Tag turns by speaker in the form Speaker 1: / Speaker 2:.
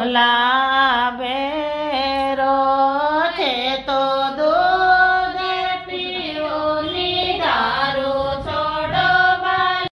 Speaker 1: Hola.